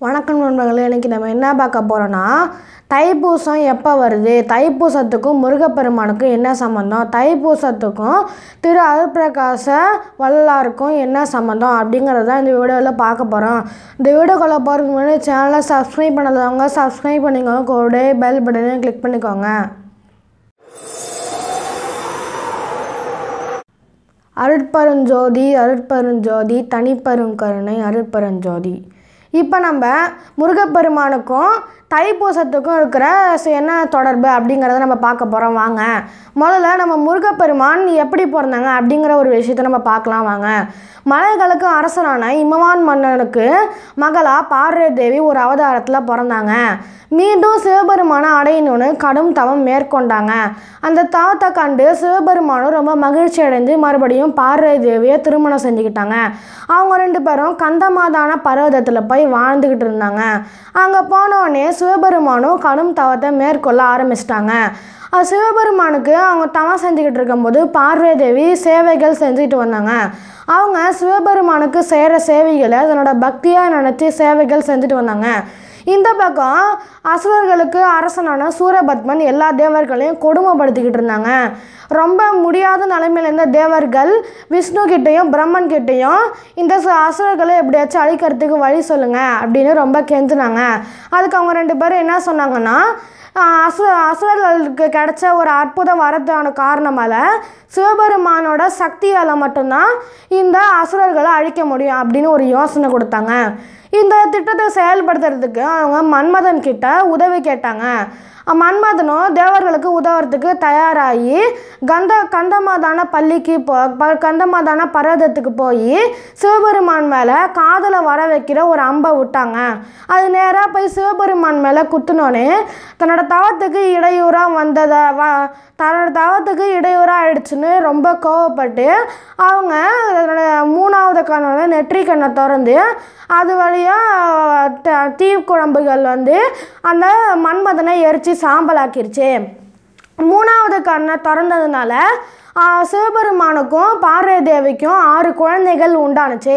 வணக்கம் நண்பர்களே இன்றைக்கி நம்ம என்ன பார்க்க போகிறோன்னா தைப்பூசம் எப்போ வருது? தைப்பூசத்துக்கும் முருகப்பெருமானுக்கும் என்ன சம்மந்தம் தைப்பூசத்துக்கும் திரு அருட்பிரகாச வள்ளலாருக்கும் என்ன சம்மந்தம் அப்படிங்கிறத தான் இந்த வீடியோவில் பார்க்க போகிறோம் இந்த வீடியோக்குள்ளே போகிறதுக்கு முன்னாடி சேனலை சப்ஸ்கிரைப் பண்ணாதவங்க சப்ஸ்கிரைப் பண்ணிக்கோங்க. கூட பெல் பட்டனையும் கிளிக் பண்ணிக்கோங்க. அருட்பெருஞ்சோதி அருட்பெருஞ்சோதி தனிப்பெருங்கருணை அருட்பெருஞ்சோதி. இப்போ நம்ம முருகப்பெருமானுக்கும் தைப்பூசத்துக்கும் இருக்கிற என்ன தொடர்பு அப்படிங்கிறத நம்ம பார்க்க போகிறோம் வாங்க. முதல்ல நம்ம முருகப்பெருமான் எப்படி பிறந்தாங்க அப்படிங்கிற ஒரு விஷயத்தை நம்ம பார்க்கலாம் வாங்க. மலைகளுக்கு அரசனான இமவான் மன்னனுக்கு மகளா பார்வதி தேவி ஒரு அவதாரத்தில் பிறந்தாங்க. மீண்டும் சிவபெருமானை அடையணும்னு கடும் தவம் மேற்கொண்டாங்க. அந்த தவத்தை கண்டு சிவபெருமானும் ரொம்ப மகிழ்ச்சி அடைந்து மறுபடியும் பார்வதி தேவியை திருமணம் செஞ்சுக்கிட்டாங்க. அவங்க ரெண்டு பேரும் கந்தமாதான பர்வதத்தில் போய் வாழ்ந்துக்கிட்டு இருந்தாங்க. அங்கே போனோடனே சிவபெருமானும் கடும் தவத்தை மேற்கொள்ள ஆரம்பிச்சிட்டாங்க. சிவபெருமானுக்கு அவங்க தவம் செஞ்சுக்கிட்டு இருக்கும்போது பார்வை தேவி சேவைகள் செஞ்சுக்கிட்டு வந்தாங்க. அவங்க சிவபெருமானுக்கு செய்கிற சேவைகளை தன்னோட பக்தியாக நினச்சி சேவைகள் செஞ்சுட்டு வந்தாங்க. இந்த பக்கம் அசுரர்களுக்கு அரசனான சூரபத்மன் எல்லா தேவர்களையும் கொடுமைப்படுத்திக்கிட்டு இருந்தாங்க. ரொம்ப முடியாத நிலைமையில இருந்த தேவர்கள் விஷ்ணு கிட்டேயும் பிரம்மன் கிட்டேயும் இந்த சு- அசுரர்களை எப்படியாச்சும் அழிக்கிறதுக்கு வழி சொல்லுங்க அப்படின்னு ரொம்ப கெஞ்சினாங்க. அதுக்கு அவங்க ரெண்டு பேரும் என்ன சொன்னாங்கன்னா அசு அசுரர்களுக்கு கிடைச்ச ஒரு அற்புத வரத்தான காரணமால் சிவபெருமானோட சக்தியால் மட்டும்தான் இந்த அசுரர்களை அழிக்க முடியும் அப்படின்னு ஒரு யோசனை கொடுத்தாங்க. இந்த திட்டத்தை செயல்படுத்துறதுக்கு அவங்க மன்மதன் கிட்ட உதவி கேட்டாங்க. மன்மதனும் தேவர்களுக்கு உதவுறதுக்கு தயாராகி கந்த கந்தமாதான பள்ளிக்கு போ ப- கந்தமாதான பர்வதத்துக்கு போய் சிவபெருமான் மேலே காதலை வர வைக்கிற ஒரு அம்பை விட்டாங்க. அது நேராக போய் சிவபெருமான் மேலே குத்துனோன்னே தன்னோட தவத்துக்கு இடையூறாக வந்ததை வ தன்னோட தவத்துக்கு இடையூறாக ஆயிடுச்சுன்னு ரொம்ப கோவப்பட்டு அவங்க அதனோட மூணாவது கண்ணோட நெற்றி கண்ணை திறந்து அது வழியாக தீ குழம்புகள் வந்து அந்த மன்மதனை எரித்து சாம்பலாக்கிருச்சு. மூணாவது கண்ணை திறந்ததுனால சிவபெருமானுக்கும் பார்வதி தேவிக்கும் ஆறு குழந்தைகள் உண்டானுச்சு.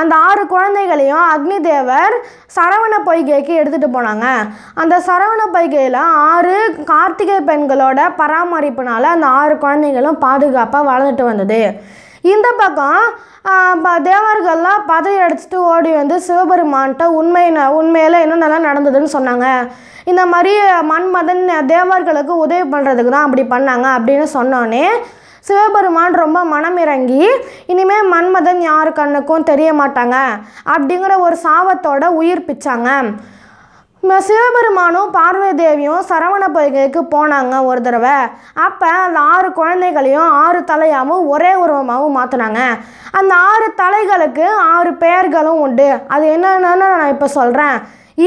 அந்த ஆறு குழந்தைகளையும் அக்னி தேவர் சரவண பொய்கைக்கு எடுத்துகிட்டு போனாங்க. அந்த சரவண பொய்கையில் ஆறு கார்த்திகை பெண்களோட பராமரிப்புனால அந்த ஆறு குழந்தைகளும் பாதுகாப்பாக வளர்ந்துட்டு வந்தது. இந்த பக்கம் தேவர்கள்லாம் பதவி அடிச்சுட்டு ஓடி வந்து சிவபெருமான்கிட்ட உண்மை உண்மையில் உண்மையில என்னென்னலாம் நடந்ததுன்னு சொன்னாங்க. இந்த மாதிரி மன்மதன் தேவர்களுக்கு உதவி பண்ணுறதுக்கு தான் அப்படி பண்ணாங்க அப்படின்னு சொன்னோன்னே சிவபெருமான் ரொம்ப மனம் இறங்கி இனிமேல் மன்மதன் யாரு கண்ணுக்கும் தெரிய மாட்டாங்க அப்படிங்கிற ஒரு சாபத்தோட உயிர் பிச்சாங்க சிவபெருமானும் பார்வதி தேவியும் சரவண பொய்கைக்கு போனாங்க ஒரு தடவை. அப்போ அந்த ஆறு குழந்தைகளையும் ஆறு தலையாகவும் ஒரே உருவமாகவும் மாற்றினாங்க அந்த ஆறு தலைகளுக்கு ஆறு பெயர்களும் உண்டு. அது என்னென்னு நான் இப்போ சொல்கிறேன்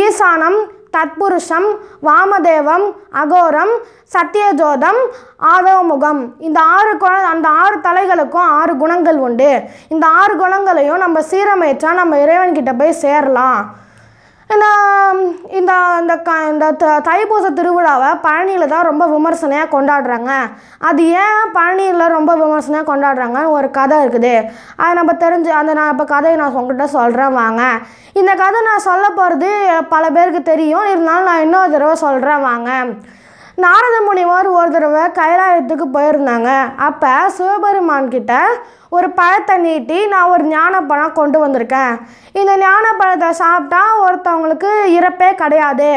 ஈசானம் தத்புருஷம் வாமதேவம் அகோரம் சத்தியஜோதம் ஆதவமுகம். இந்த ஆறு குழ அந்த ஆறு தலைகளுக்கும் ஆறு குணங்கள் உண்டு. இந்த ஆறு குணங்களையும் நம்ம சீரமைச்சா நம்ம இறைவன்கிட்ட போய் சேரலாம். இந்த இந்த க இந்த த- தைப்பூச திருவிழாவை பழனியில் தான் ரொம்ப விமர்சனையாக கொண்டாடுறாங்க. அது ஏன் பழனியில் ரொம்ப விமர்சனையாக கொண்டாடுறாங்கன்னு ஒரு கதை இருக்குது. அதை நம்ம தெரிஞ்சு அந்த நான் இப்போ கதையை நான் உங்கள்கிட்ட சொல்கிறேன் வாங்க. இந்த கதை நான் சொல்ல போகிறது பல பேருக்கு தெரியும். இருந்தாலும் நான் இன்னொரு தடவை சொல்கிறேன் வாங்க. நாரத முனிவர் ஒரு தடவை கைலாயத்துக்கு போயிருந்தாங்க. அப்போ சிவபெருமான் கிட்ட ஒரு பழத்தை நீட்டி நான் ஒரு ஞானப்பழம் கொண்டு வந்திருக்கேன். இந்த ஞானப்பழத்தை சாப்பிட்டா ஒருத்தவங்களுக்கு இறப்பே கிடையாது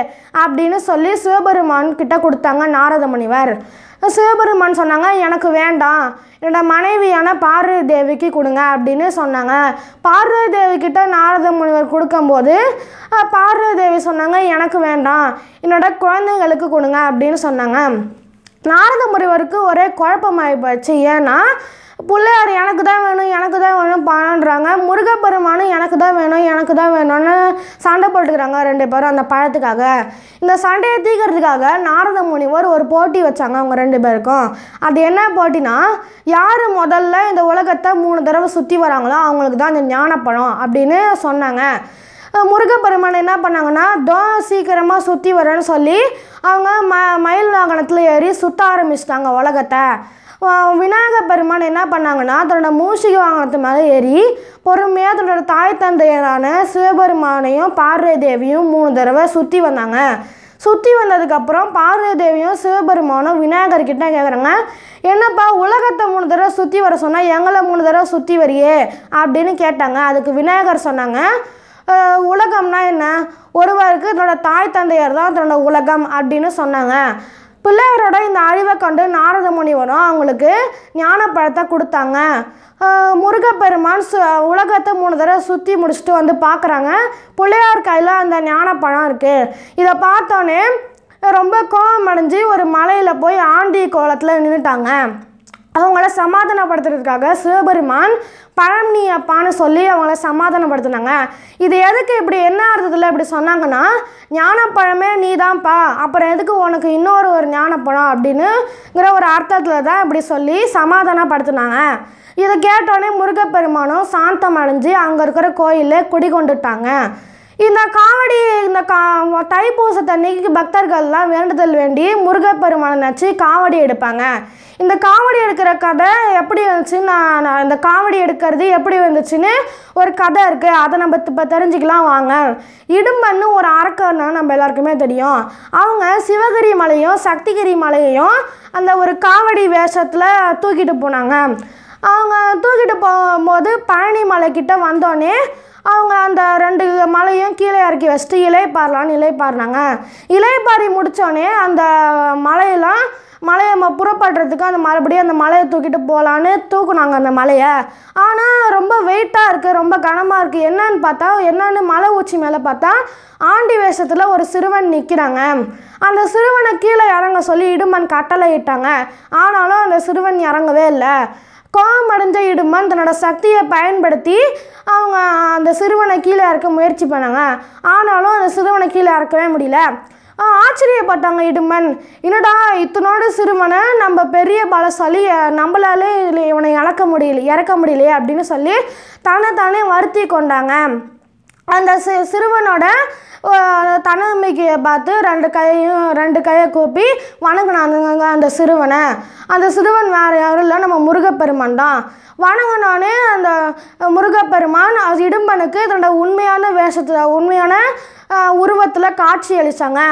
அப்படின்னு சொல்லி சிவபெருமான் கிட்ட கொடுத்தாங்க நாரத முனிவர். சிவபெருமான் சொன்னாங்க எனக்கு வேண்டாம். என்னோடய மனைவியான பார்வதி தேவிக்கு கொடுங்க அப்படின்னு சொன்னாங்க. பார்வதி தேவிக்கிட்ட நாரத முனிவர் கொடுக்கும்போது பார்வதி தேவி சொன்னாங்க எனக்கு வேண்டாம். என்னோட குழந்தைங்களுக்கு கொடுங்க அப்படின்னு சொன்னாங்க. நாரத முனிவருக்கு ஒரே குழப்பமாகி போச்சு. ஏன்னா பிள்ளையார் எனக்கு தான் வேணும் எனக்கு தான் வேணும் பணன்றாங்க முருகப்பெருமானும் எனக்கு தான் வேணும் எனக்கு தான் வேணும்னு சண்டை போட்டுக்கிறாங்க ரெண்டு பேரும் அந்த பழத்துக்காக. இந்த சண்டையை தீக்கிறதுக்காக நாரத முனிவர் ஒரு போட்டி வச்சாங்க அவங்க ரெண்டு பேருக்கும். அது என்ன போட்டினா யார் முதல்ல இந்த உலகத்தை மூணு தடவை சுற்றி வராங்களோ அவங்களுக்கு தான் இந்த ஞானப்பழம் அப்படின்னு சொன்னாங்க. முருகப்பெருமான் என்ன பண்ணாங்கன்னா தோ சீக்கிரமாக சுற்றி வரேன்னு சொல்லி அவங்க ம மயில் வாகனத்தில் ஏறி சுற்ற ஆரம்பிச்சிட்டாங்க உலகத்தை. விநாயகர் பெருமான் என்ன பண்ணாங்கன்னா தன்னோட மூஷிக வாகனத்து மேலே ஏறி பொறுமையாக தன்னோட தாய் தந்தையரான சிவபெருமானையும் பார்வதி தேவியும் மூணு தடவை சுற்றி வந்தாங்க. சுற்றி வந்ததுக்கப்புறம் பார்வதி தேவியும் சிவபெருமானும் விநாயகர்கிட்ட கேட்குறாங்க என்னப்பா உலகத்தை மூணு தடவை சுற்றி வர சொன்னால் எங்களை மூணு தடவை சுற்றி வரியே? அப்படின்னு கேட்டாங்க. அதுக்கு விநாயகர் சொன்னாங்க உலகம்னா என்ன? ஒருவருக்கு தன்னோட தாய் தந்தையர் தான் தன்னோட உலகம் அப்படின்னு சொன்னாங்க. பிள்ளையரோட இந்த அறிவை கண்டு நாரத முனிவரும் அவங்களுக்கு ஞானப்பழத்தை கொடுத்தாங்க. முருகப்பெருமான் சு உலகத்தை மூணு தடவை சுற்றி முடிச்சுட்டு வந்து பார்க்குறாங்க. பிள்ளையார் கையில் அந்த ஞானப்பழம் இருக்குது இதை பார்த்தோன்னே ரொம்ப கோபம் அடைஞ்சு ஒரு மலையில் போய் ஆண்டி கோலத்தில் நின்றுட்டாங்க அவங்கள சமாதானப்படுத்துறதுக்காக சிவபெருமான் பழனி அப்பான்னு சொல்லி அவங்கள சமாதானப்படுத்தினாங்க. இது எதுக்கு இப்படி என்ன அர்த்தத்தில் இப்படி சொன்னாங்கன்னா ஞானப்பழமே நீ தான்ப்பா அப்புறம் எதுக்கு உனக்கு இன்னொரு ஒரு ஞானப்பழம் அப்படின்னுங்கிற ஒரு அர்த்தத்தில் தான் இப்படி சொல்லி சமாதானப்படுத்தினாங்க. இதை கேட்டோடனே முருகப்பெருமானும் சாந்தம் அடைஞ்சு அங்கே இருக்கிற கோயிலில் குடிகொண்டுட்டாங்க. இந்த காவடி இந்த கா தைப்பூசத்தன்னைக்கு பக்தர்கள்லாம் வேண்டுதல் வேண்டி முருகப்பெருமானை நினச்சி காவடி எடுப்பாங்க. இந்த காவடி எடுக்கிற கதை எப்படி வந்துச்சுன்னு நான் நான் இந்த காவடி எடுக்கிறது எப்படி வந்துச்சுன்னு ஒரு கதை இருக்குது அதை நம்ம இப்போ தெரிஞ்சுக்கலாம் வாங்க. இடும்பன்னு ஒரு அரக்கன்னா நம்ம எல்லாருக்குமே தெரியும். அவங்க சிவகிரி மலையும் சக்திகிரி மலையையும் அந்த ஒரு காவடி வேஷத்தில் தூக்கிட்டு போனாங்க. அவங்க தூக்கிட்டு போகும்போது பழனி மலைக்கிட்ட வந்தோடனே அவங்க அந்த ரெண்டு மலையும் கீழே இறக்கி வச்சுட்டு இலைப்பாரலான்னு இலைப்பாரினாங்க இலைப்பாரி முடித்தோடனே அந்த மலையெல்லாம் மலையை நம்ம புறப்படுறதுக்கு அந்த மறுபடியும் அந்த மலையை தூக்கிட்டு போகலான்னு தூக்குனாங்க அந்த மலையை. ஆனால் ரொம்ப வெயிட்டாக இருக்குது ரொம்ப கனமாக இருக்குது என்னன்னு பார்த்தா என்னன்னு மலை உச்சி மேலே பார்த்தா ஆண்டி வேஷத்தில் ஒரு சிறுவன் நிற்கிறாங்க அந்த சிறுவனை கீழே இறங்க சொல்லி இடுமன் கட்டளை இட்டாங்க. ஆனாலும் அந்த சிறுவன் இறங்கவே இல்லை. கோபம் அடைஞ்ச இடுமன் தன்னோட சக்தியை பயன்படுத்தி அவங்க அந்த சிறுவனை கீழே இறக்க முயற்சி பண்ணாங்க. ஆனாலும் அந்த சிறுவனை கீழே இறக்கவே முடியல. ஆச்சரியப்பட்டாங்க இடுமன் என்னடா இத்தனோடு சிறுவனை நம்ம பெரிய பலசாலி நம்மளாலே இதில் இவனை இழக்க முடியல இறக்க முடியலையே அப்படின்னு சொல்லி தானே தானே வருத்தி கொண்டாங்க. அந்த சி சிறுவனோட தன்னம்பிக்கையை பார்த்து ரெண்டு கையும் ரெண்டு கையை கூப்பி வணங்கினாங்க அந்த சிறுவனை. அந்த சிறுவன் வேறு யாரும் இல்லை நம்ம முருகப்பெருமான் தான். வணங்கினோடனே அந்த முருகப்பெருமான் அது இடும்பனுக்கு தன்னோட உண்மையான வேஷத்தில் உண்மையான உருவத்தில் காட்சி அளித்தாங்க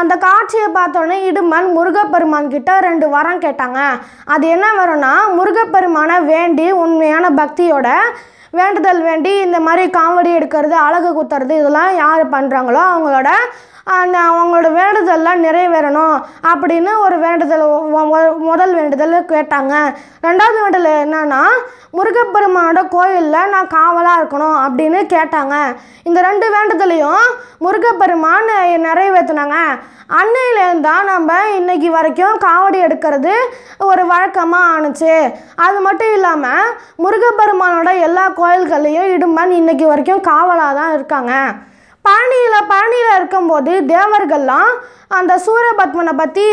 அந்த காட்சியை பார்த்தோன்னே இடுமன் முருகப்பெருமான் கிட்ட ரெண்டு வரம் கேட்டாங்க. அது என்ன வரும்னா முருகப்பெருமானை வேண்டி உண்மையான பக்தியோட வேண்டுதல் வேண்டி இந்த மாதிரி காவடி எடுக்கிறது அழகு குத்துறது இதெல்லாம் யார் பண்ணுறாங்களோ அவங்களோட அந்த அவங்களோட வேண்டுதல்லாம் நிறைவேறணும் அப்படின்னு ஒரு வேண்டுதல் முதல் வேண்டுதல் கேட்டாங்க. ரெண்டாவது வேண்டுதல் என்னன்னா முருகப்பெருமானோட கோயிலில் நான் காவலாக இருக்கணும் அப்படின்னு கேட்டாங்க. இந்த ரெண்டு வேண்டுதலையும் முருகப்பெருமான் நிறைவேற்றினாங்க அன்னையிலேருந்து தான் நம்ம இன்னைக்கு வரைக்கும் காவடி எடுக்கிறது ஒரு வழக்கமாக ஆணுச்சு. அது மட்டும் இல்லாமல் முருகப்பெருமானோட எல்லா கோயில்கள்லையும் இடும்பன் இன்னைக்கு வரைக்கும் காவலாக தான் இருக்காங்க. பழனியில் பழனியில் இருக்கும்போது தேவர்கள்லாம் அந்த சூரபத்மனை பற்றி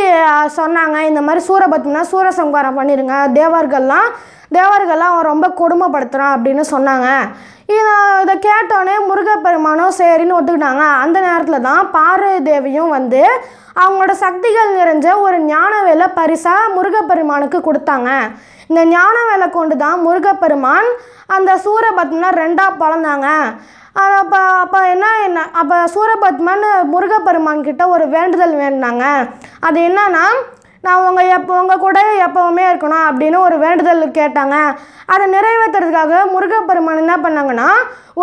சொன்னாங்க. இந்த மாதிரி சூரபத்மனை சூரசம்காரம் பண்ணிடுங்க தேவர்கள்லாம் தேவர்கள்லாம் அவன் ரொம்ப கொடுமைப்படுத்துகிறான் அப்படின்னு சொன்னாங்க. இதை இதை கேட்டோடனே முருகப்பெருமானும் சரின்னு ஒத்துக்கிட்டாங்க. அந்த நேரத்தில் தான் பார்வதி தேவியும் வந்து அவங்களோட சக்திகள் நிறைஞ்ச ஒரு ஞான வேலை பரிசாக முருகப்பெருமானுக்கு கொடுத்தாங்க. இந்த ஞான வேலை கொண்டு தான் முருகப்பெருமான் அந்த சூரபத்மனை ரெண்டாக பிளந்தாங்க அப்போ அப்போ என்ன என்ன அப்போ சூரபத்மன் முருகப்பெருமான் கிட்ட ஒரு வேண்டுதல் வேண்டினாங்க. அது என்னன்னா நான் உங்கள் எப்போ உங்கள் கூட எப்போவுமே இருக்கணும் அப்படின்னு ஒரு வேண்டுதல் கேட்டாங்க. அதை நிறைவேற்றுறதுக்காக முருகப்பெருமான் என்ன பண்ணாங்கன்னா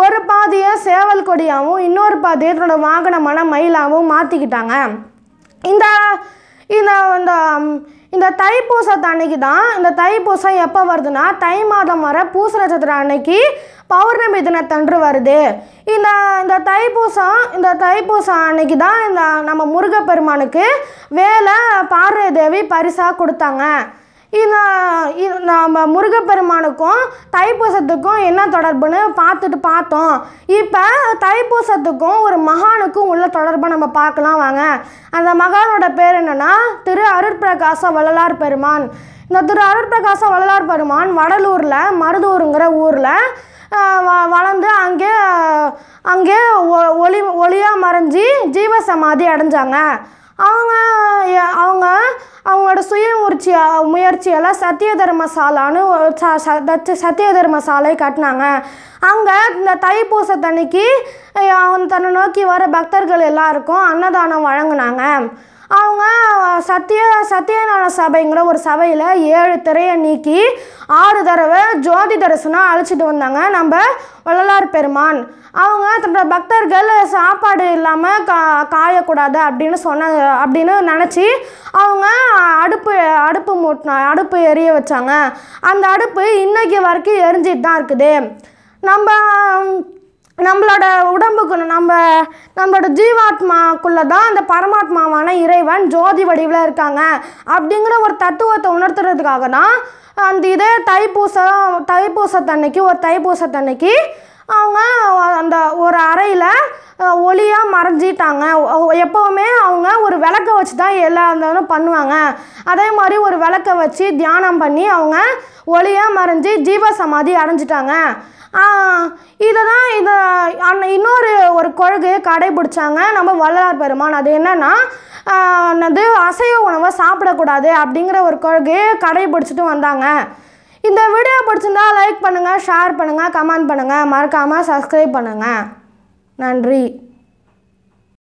ஒரு பாதியை சேவல் கொடியாகவும் இன்னொரு பாதியை தன்னோட வாகனமான மயிலாகவும் மாற்றிக்கிட்டாங்க இந்த இந்த இந்த தைப்பூசத்து அன்னைக்கு தான் இந்த தைப்பூசம் எப்போ வருதுன்னா தை மாதம் வர பூச நட்சத்திரம் அன்னைக்கு பௌர்ணமி தினத்தன்று வருது. இந்த இந்த தைப்பூசம் இந்த தைப்பூசம் அன்னைக்கு தான் இந்த நம்ம முருகப்பெருமானுக்கு வேலை பார்வை தேவி பரிசாக கொடுத்தாங்க. இந்த இது நம்ம முருகப்பெருமானுக்கும் தைப்பூசத்துக்கும் என்ன தொடர்புன்னு பார்த்துட்டு பார்த்தோம். இப்போ தைப்பூசத்துக்கும் ஒரு மகானுக்கும் உள்ள தொடர்பை நம்ம பார்க்கலாம் வாங்க. அந்த மகானோட பேர் என்னன்னா திரு அருட்பிரகாச வள்ளலார் பெருமான். இந்த திரு அருட்பிரகாச வள்ளலார் பெருமான் வடலூரில் மருதூருங்கிற ஊரில் வ- வளர்ந்து அங்கே அங்கே ஒ- ஒளி ஒளியாக மறைஞ்சி ஜீவசமாதி அடைஞ்சாங்க. அவங்க அவங்க அவங்களோட சுய முயற்சி முயற்சியால் சத்திய தர்மசாலான்னு ச- சத்திய தர்மசாலை கட்டினாங்க. அங்கே இந்த தைப்பூசத்தன்னைக்கு அஹ், அவன் தன்னை நோக்கி வர பக்தர்கள் எல்லாருக்கும் அன்னதானம் வழங்கினாங்க. அவங்க சத்திய சத்தியநாராயண சபைங்கிற ஒரு சபையில் ஏழு திரையை நீக்கி ஆறு தடவை ஜோதி தரிசனம் அழைச்சிட்டு வந்தாங்க. நம்ம வள்ளலார் பெருமான். அவங்க தன்னோட பக்தர்கள் சாப்பாடு இல்லாமல் கா காயக்கூடாது அப்படின்னு சொன்ன அப்படின்னு நினச்சி அவங்க அடுப்பு அடுப்பு மூட்டின அடுப்பு எரிய வச்சாங்க. அந்த அடுப்பு இன்னைக்கு வரைக்கும் எரிஞ்சிட்டு தான் இருக்குது. நம்ம நம்மளோட உடம்புக்கு நம்ம நம்மளோட ஜீவாத்மாக்குள்ளே தான் அந்த பரமாத்மாவான இறைவன் ஜோதி வடிவில் இருக்காங்க. அப்படிங்கிற ஒரு தத்துவத்தை உணர்த்துறதுக்காக தான் அந்த இதே தைப்பூசம் தைப்பூசத்தன்னைக்கு ஒரு தைப்பூசத்தன்னைக்கு அவங்க அந்த ஒரு அறையில் ஒளியாக மறைஞ்சிட்டாங்க. ஒ- எப்போவுமே அவங்க ஒரு விளக்க வச்சு தான் எல்லா இருந்தாலும் பண்ணுவாங்க. அதே மாதிரி ஒரு விளக்க வச்சு தியானம் பண்ணி அவங்க ஒளியாக மறைஞ்சு ஜீவ சமாதி அடைஞ்சிட்டாங்க. இதை தான் இதை அன்ன இன்னொரு ஒரு கொள்கையை கடைபிடிச்சாங்க. நம்ம வள்ளலார் பெருமான். அது என்னென்னா என்னது அசைவ உணவை சாப்பிடக்கூடாது அப்படிங்கிற ஒரு கொள்கையை கடைபிடிச்சிட்டு வந்தாங்க. இந்த வீடியோ பிடிச்சிருந்தா லைக் பண்ணுங்கள் ஷேர் பண்ணுங்கள் கமெண்ட் பண்ணுங்கள் மறக்காமல் சப்ஸ்கிரைப் பண்ணுங்கள் நன்றி.